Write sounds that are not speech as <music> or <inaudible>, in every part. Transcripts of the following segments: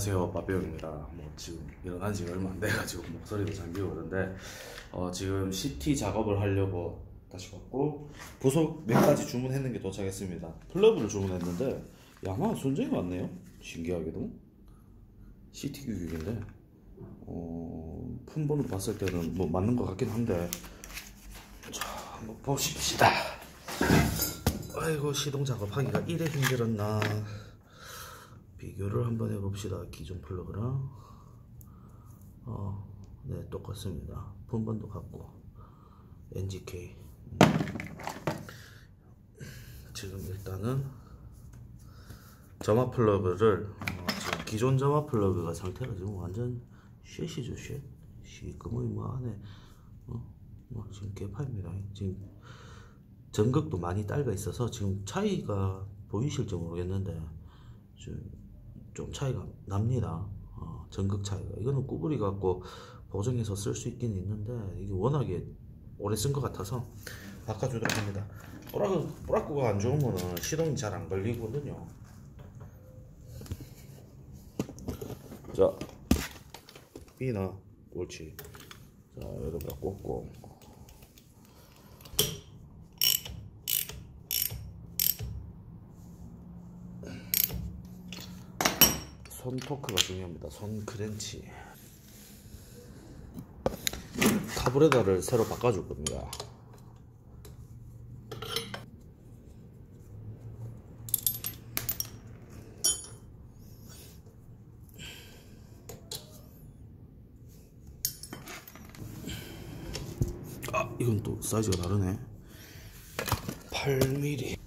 안녕하세요. 빠삐용입니다. 뭐 지금 일어난 지 얼마 안 돼가지고 목소리도 잠기고 그런데 어, 지금 CT 작업을 하려고 다시 왔고 부속 몇 가지 주문했는 게 도착했습니다. 플러그를 주문했는데 야마 손정이 왔네요. 신기하게도. CT 규격인데. 어, 품번으로 봤을 때는 뭐 맞는 것 같긴 한데 자 한번 보십시다. 아이고 시동 작업하기가 이래 힘들었나 비교를 한번 해봅시다. 기존 플러그랑 어, 네 똑같습니다. 품번도 같고 NGK 음. 지금 일단은 점화 플러그를 어, 지금 기존 점화 플러그가 상태가 지금 완전 쉐시죠 쉐 시꺼머이 뭐 안에 어? 뭐 지금 개판입니다. 지금 전극도 많이 딸가 있어서 지금 차이가 보이실지 모르겠는데 지금 좀 차이가 납니다. 어, 전극 차이가. 이거는 구부리 갖고 보정해서 쓸 수 있긴 있는데 이게 워낙에 오래 쓴 것 같아서 바꿔주도록 합니다. 보라구, 보라구가 안 좋으면 시동이 잘 안 걸리거든요. 자, B나 옳지. 자, 여기다 꽂고. 손 토크가 중요합니다. 손 크렌치. 카브레다를 새로 바꿔줄 겁니다. 아, 이건 또 사이즈가 다르네. 8mm.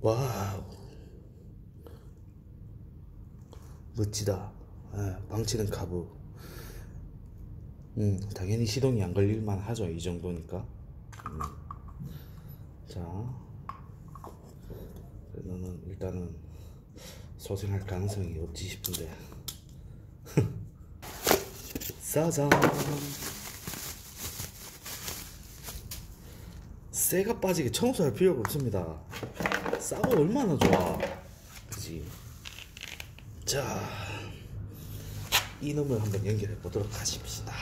와우. 멋지다. 아, 방치는 카브 음, 당연히 시동이 안 걸릴만 하죠 이 정도니까. 음. 자 나는 일단은 소생할 가능성이 없지 싶은데. <laughs> 짜잔. 쇠가 빠지게 청소할 필요가 없습니다 싸고 얼마나 좋아. 그지? 자 이놈을 한번 연결해 보도록 하십시다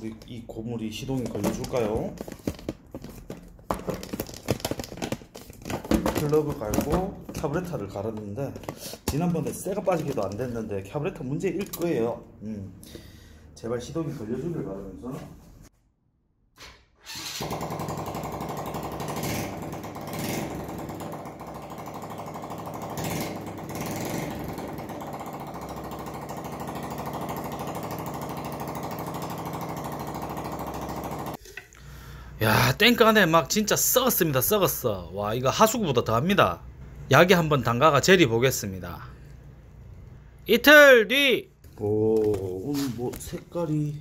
우리 이 고물이 시동이 걸려줄까요? 플러그 갈고 캐브레터를 갈았는데 지난번에 쇠가 빠지기도 안 됐는데 캐브레터 문제일 거예요. 음. 제발 시동이 걸려주길 바라면서 야 땡간에 막 진짜 썩었습니다. 썩었어. 와 이거 하수구보다 더합니다. 약에 한번 담가가 재리 보겠습니다. 이틀 뒤! 오, 오늘 뭐 색깔이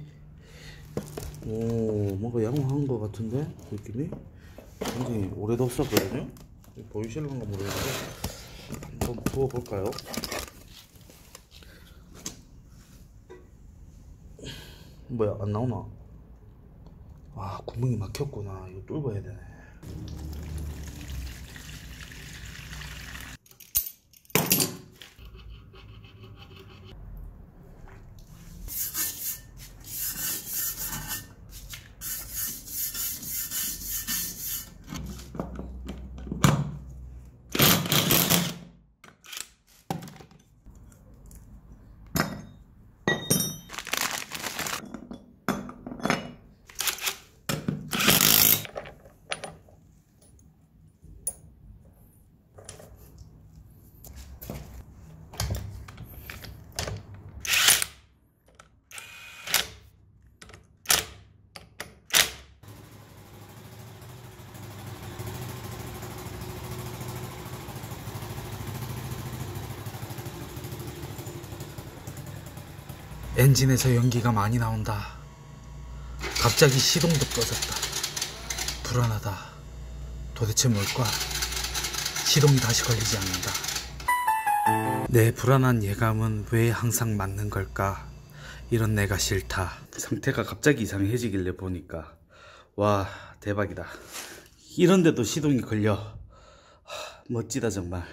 오 뭔가 양호한 것 같은데? 느낌이? 굉장히 오래도 없었거든요? 보이실런가 모르겠는데. 한번 부어볼까요? 뭐야 안 나오나 아 구멍이 막혔구나. 이거 뚫어야 되네 엔진에서 연기가 많이 나온다. 갑자기 시동도 꺼졌다. 불안하다. 도대체 뭘까? 시동이 다시 걸리지 않는다. 내 불안한 예감은 왜 항상 맞는 걸까? 이런 내가 싫다. 상태가 갑자기 이상해지길래 보니까 와 대박이다. 이런데도 시동이 걸려. 하, 멋지다 정말.